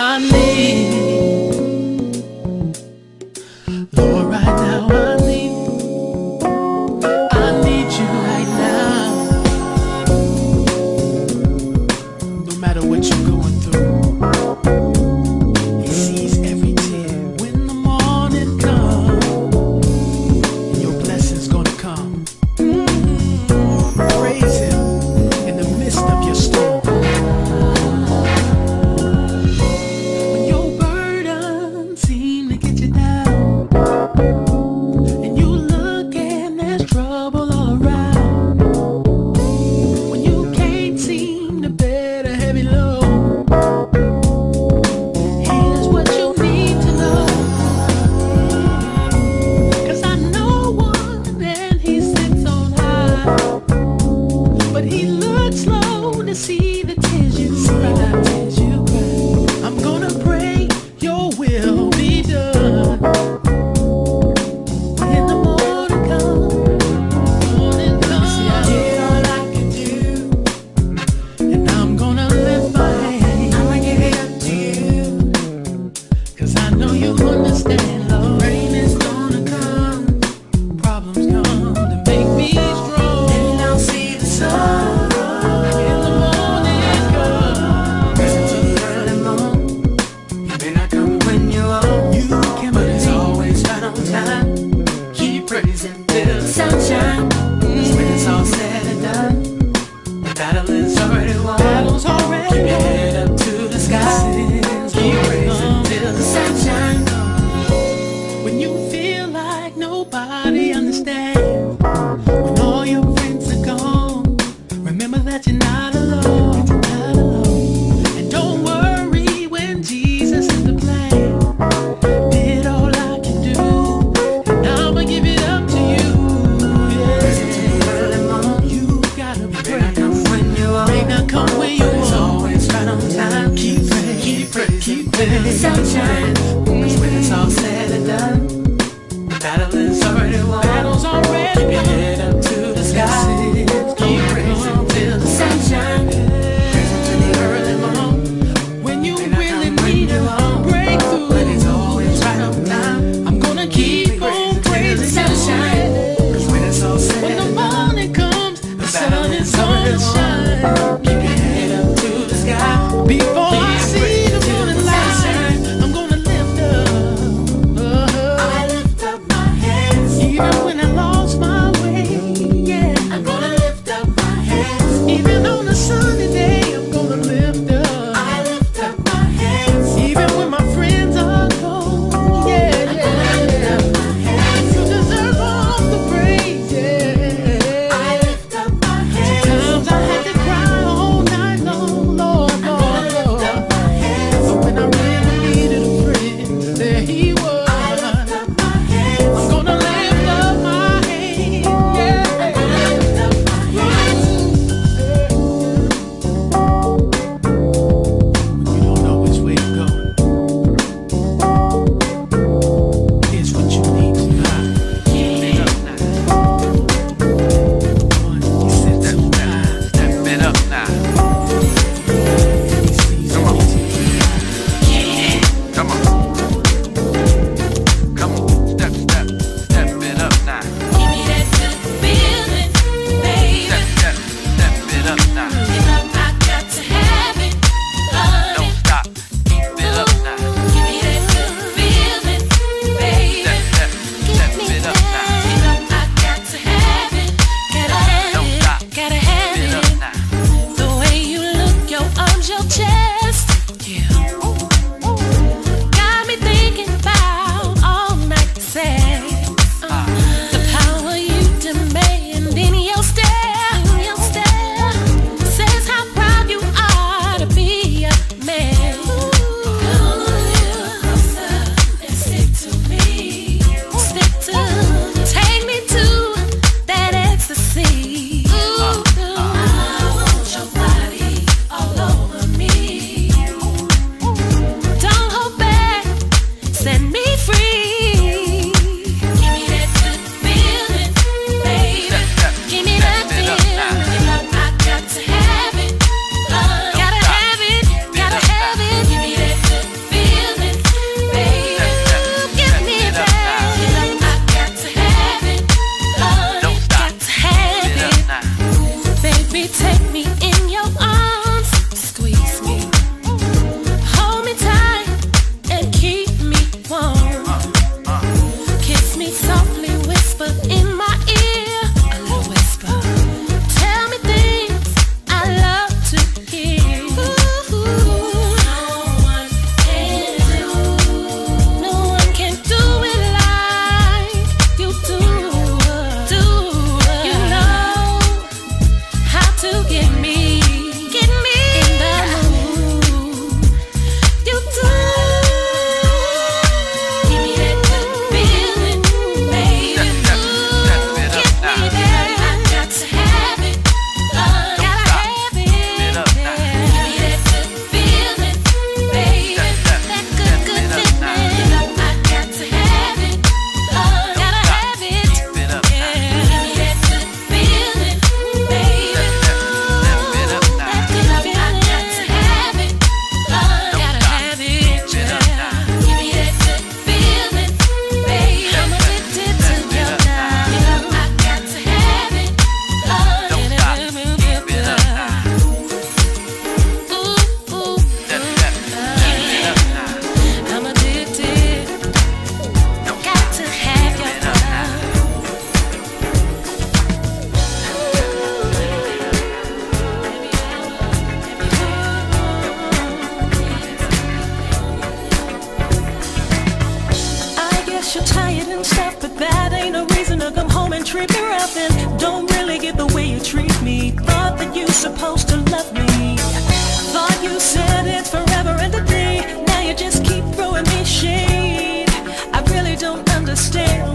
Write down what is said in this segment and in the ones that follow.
I need.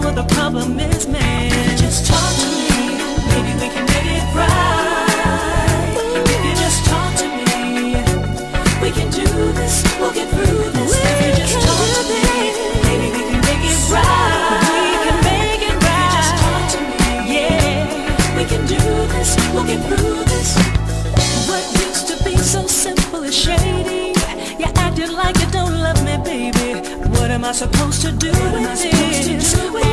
what the problem is, man. Just talk to me, maybe we can get it right. If you just talk to me, we can do this, we'll get through this. If you just talk to me, maybe we can make it right. We can make it right. Just talk to me, yeah, we can do this, we'll get through this. What used to be so simple is shady. You acted like you don't love me, baby. What am I supposed to do with this?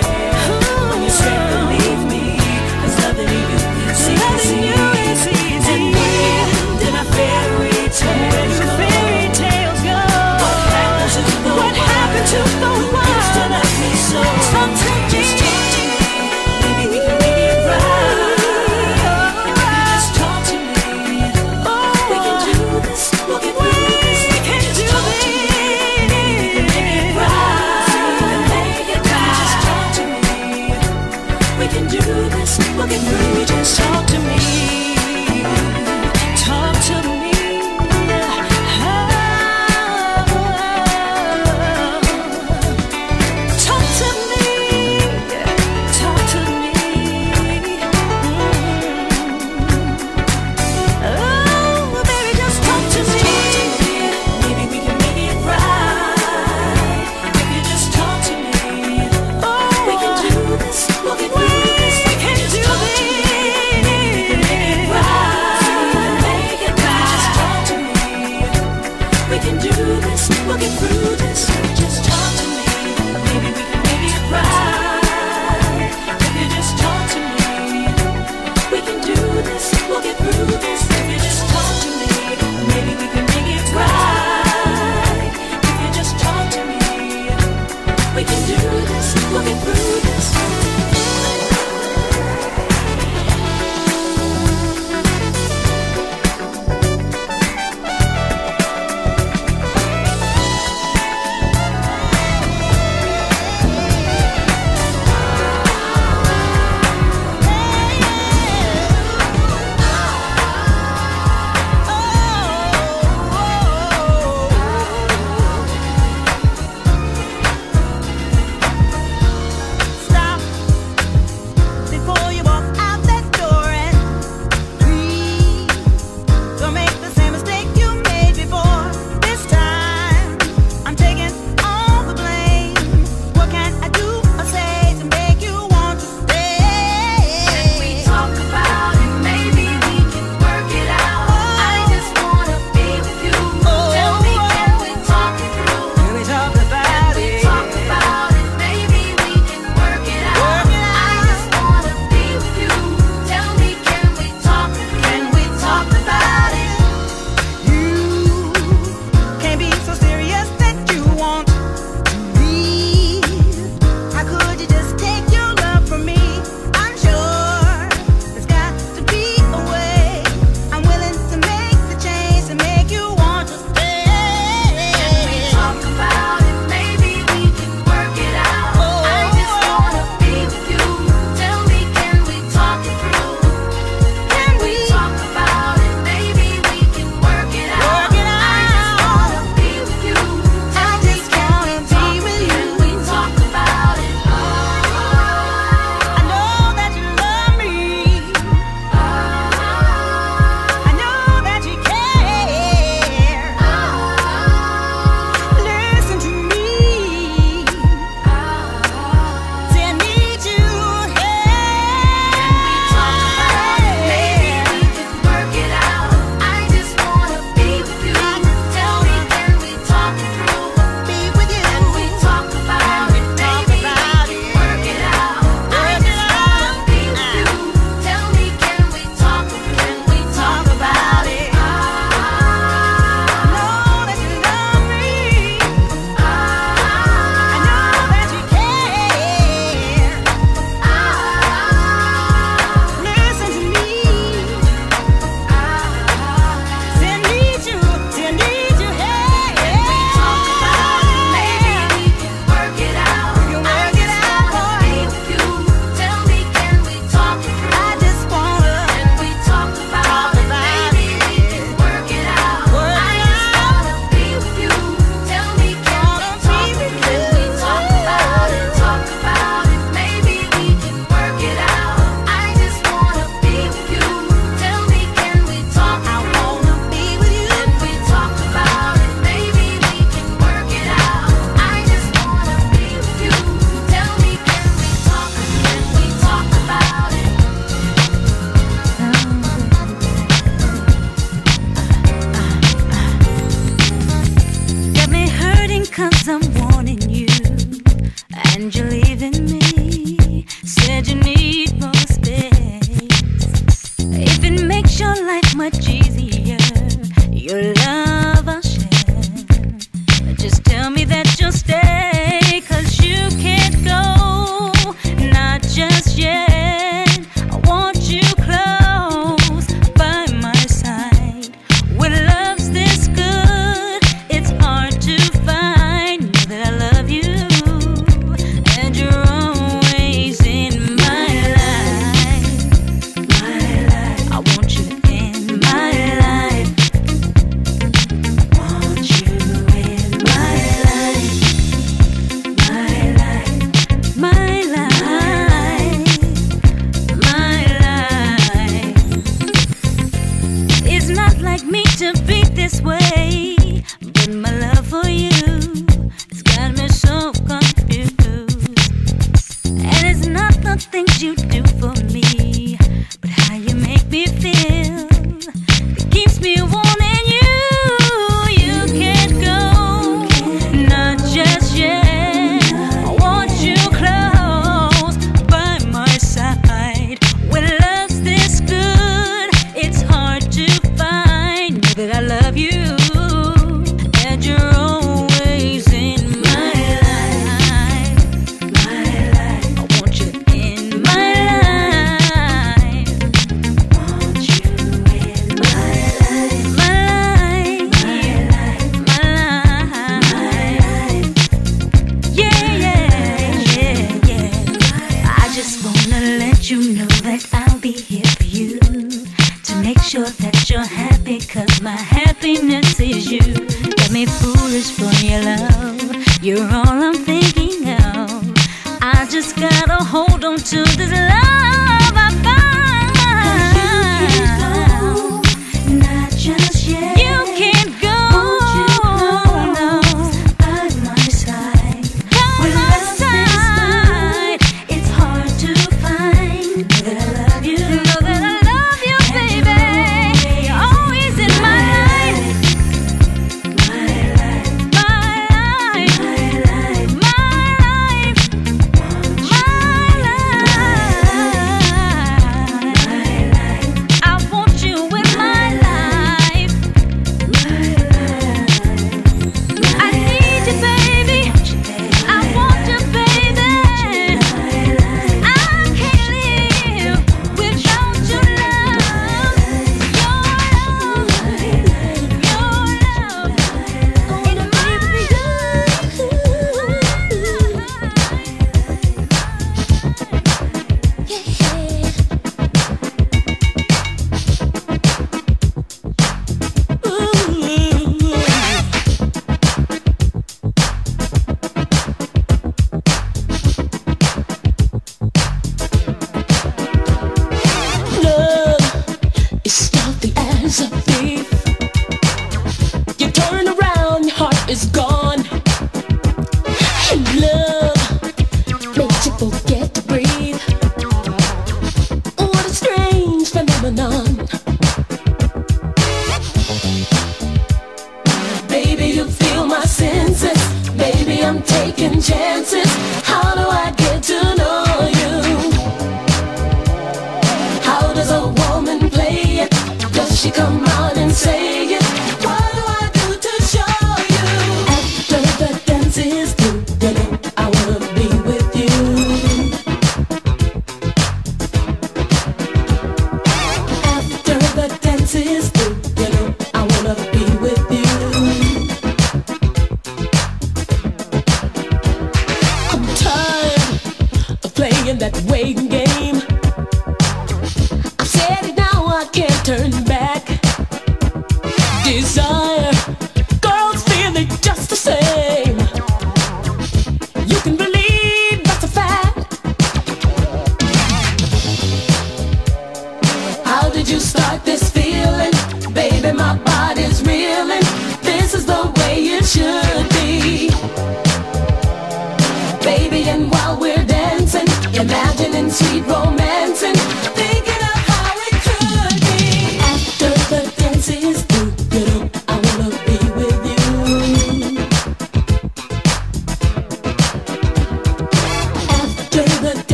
you start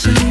see.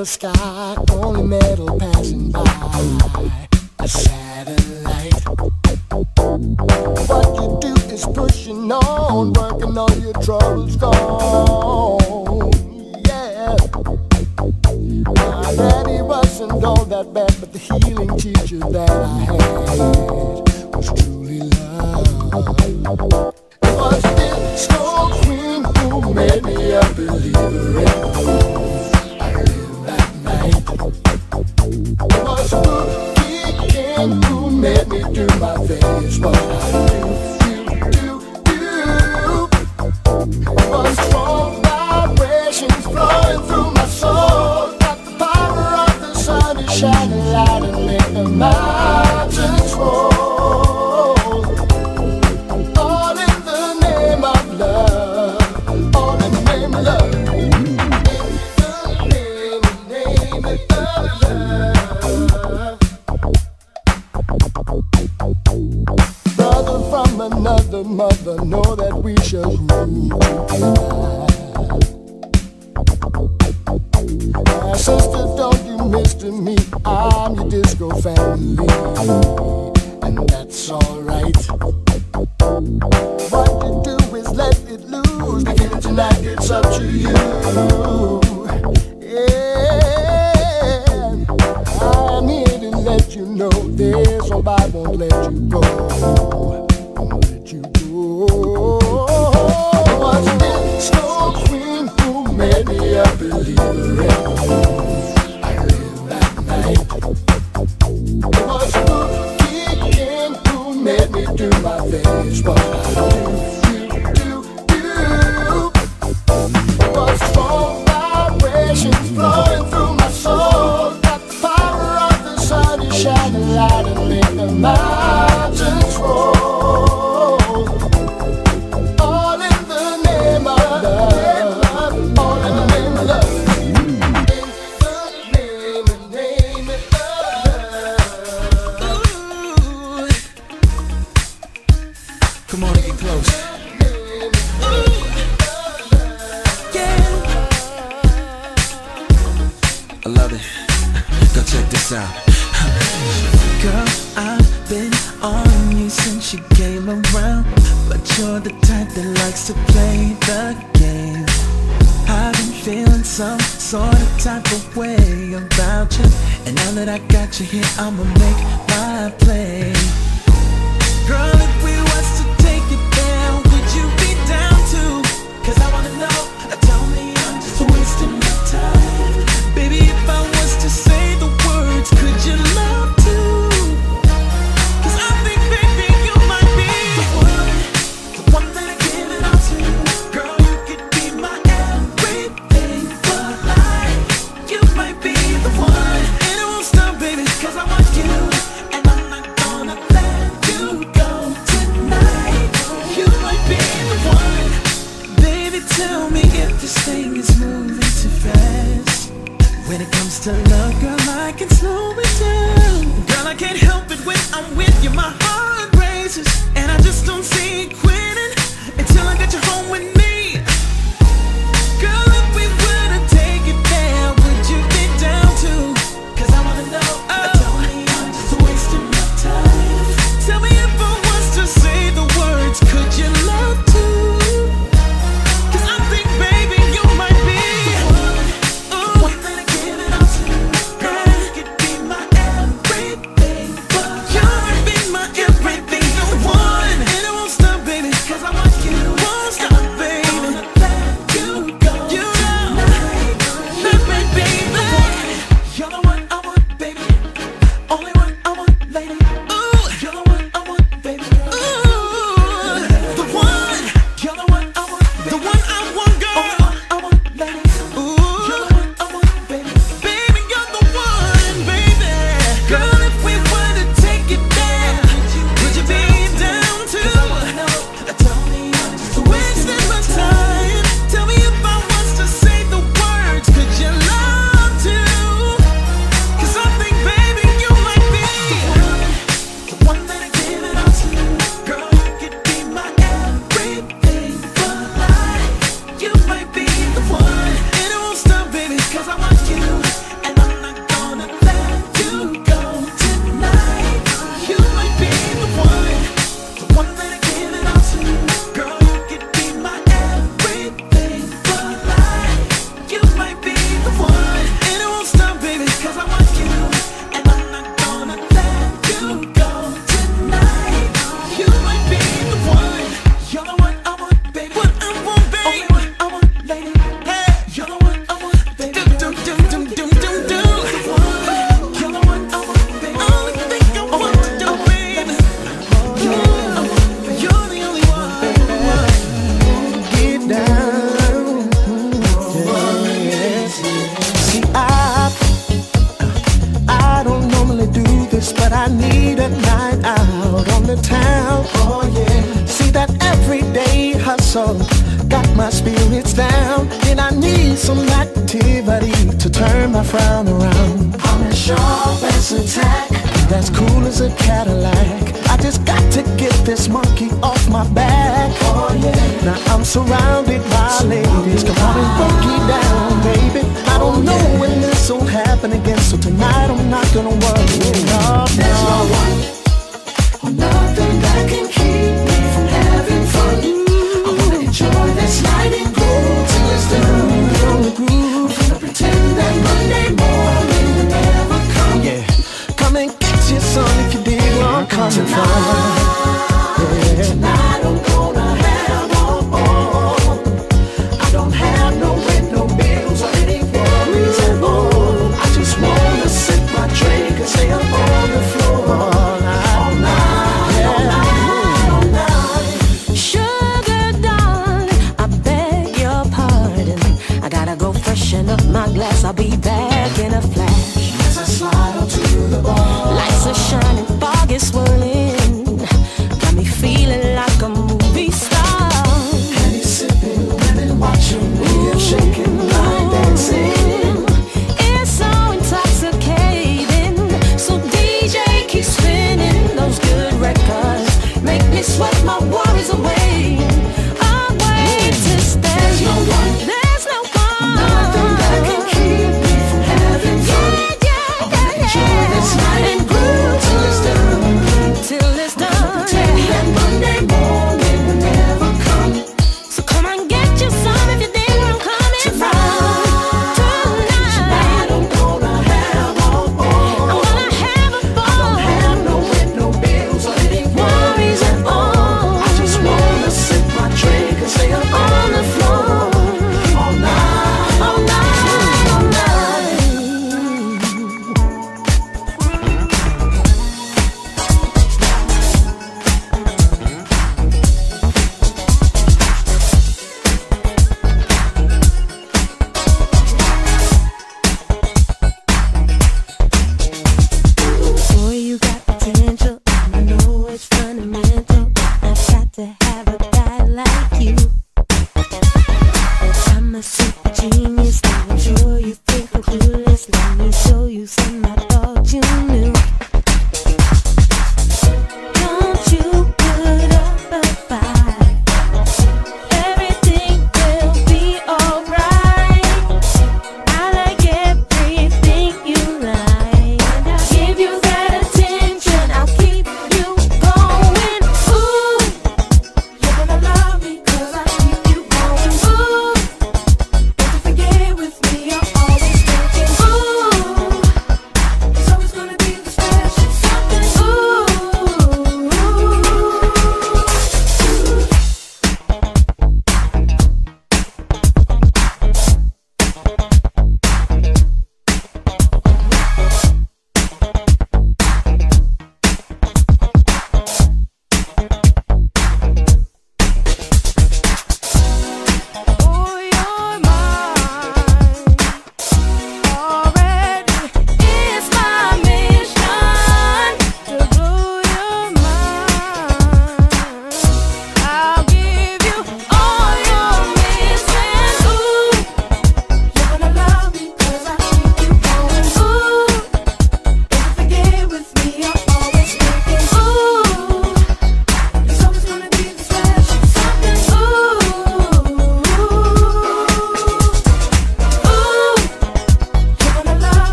the sky, only metal passing by. Sister, don't you mister me? I'm your disco family. And that's alright. What you do is let it loose. Begin it tonight, it's up to you. Yeah. I'm here to let you know this, or I won't let you go. Where I'm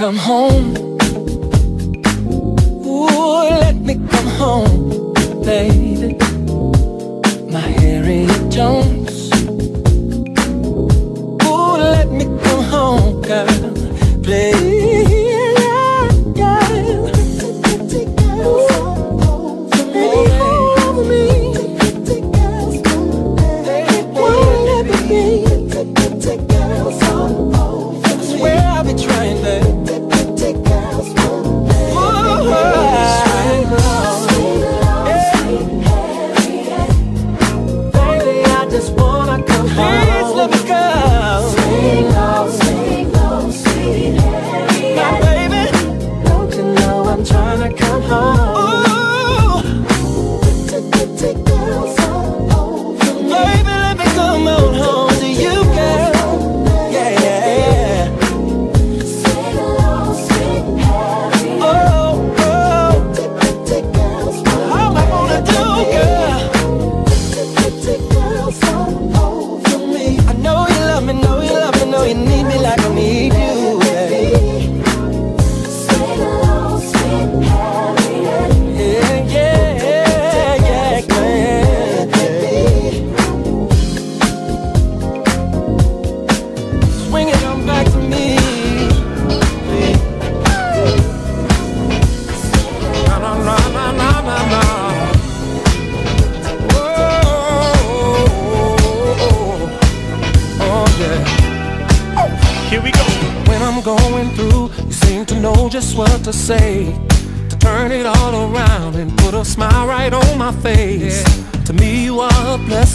just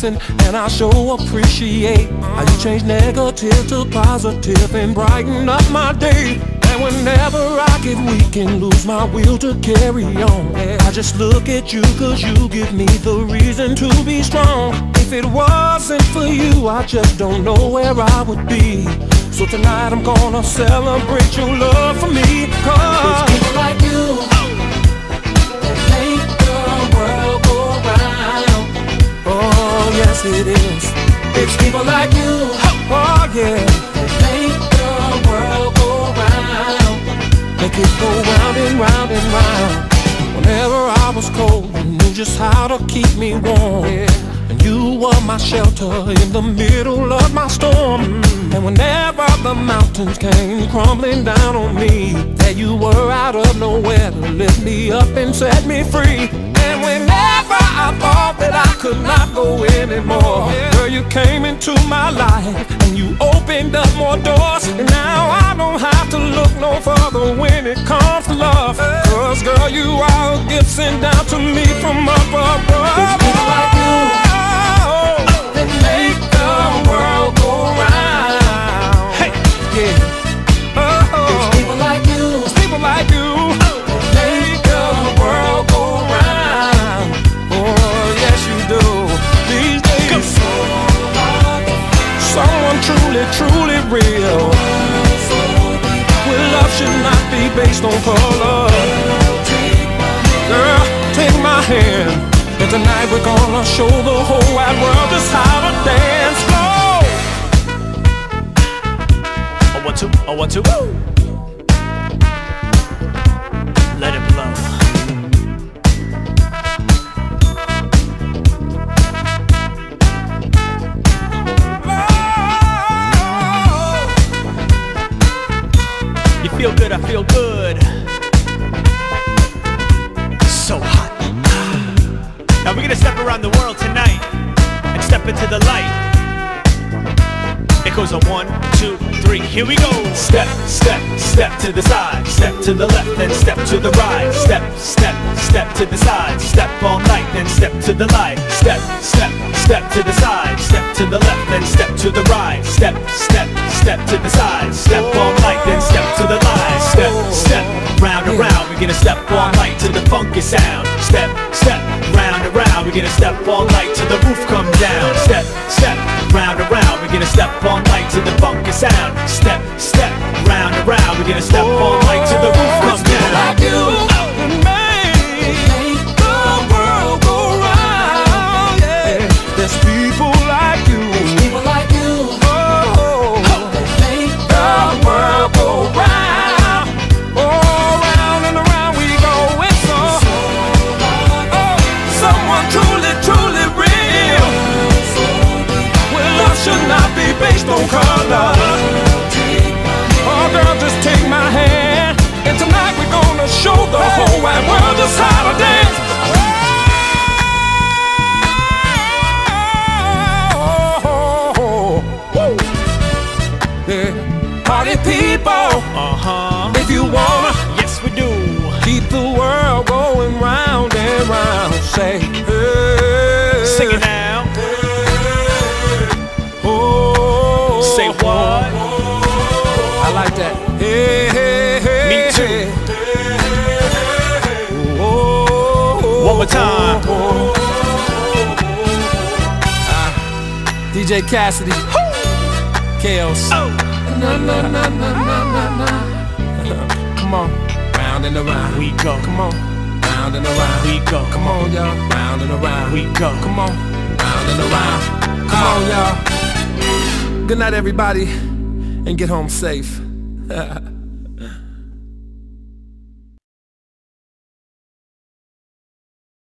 and I sure appreciate how you change negative to positive and brighten up my day. And whenever I get weak and lose my will to carry on, I just look at you cause you give me the reason to be strong. If it wasn't for you, I just don't know where I would be. So tonight I'm gonna celebrate your love for me. Cause people like you yes it is. It's people like you. Oh, yeah. That make the world go round. Make it go round and round and round. Whenever I was cold, you knew just how to keep me warm. And you were my shelter in the middle of my storm. And whenever the mountains came crumbling down on me, there you were out of nowhere to lift me up and set me free. Thought that I could not go anymore, girl, you came into my life and you opened up more doors. And now I don't have to look no further when it comes to love. Cause girl, you are a gift sent down to me from up above. It's people like you that make the world truly, truly real. Where love should not be based on color. Girl, take my hand. And tonight we're gonna show the whole wide world just how to dance floor. A one, two, a one, two. Let here we go. Step, step, step to the side, step to the left, then step to the right. Step, step, step to the side, step all night, then step to the light. Step, step, step to the side, step to the left, then step to the right. Step, step, step to the side, step all night, then step to the light. Step, step, round and round, we're gonna step all night to the funky sound. Step, step, round and round, we're gonna step all night till the roof comes down. DJ Cassidy. Chaos. Oh. Na, na, na, na, na, na, na. Come on. Round and around. We go. Come on. Round and around. We go. Come on, y'all. Round and around. We go. Come on. Round and around. Come on, y'all. Good night, everybody. And get home safe.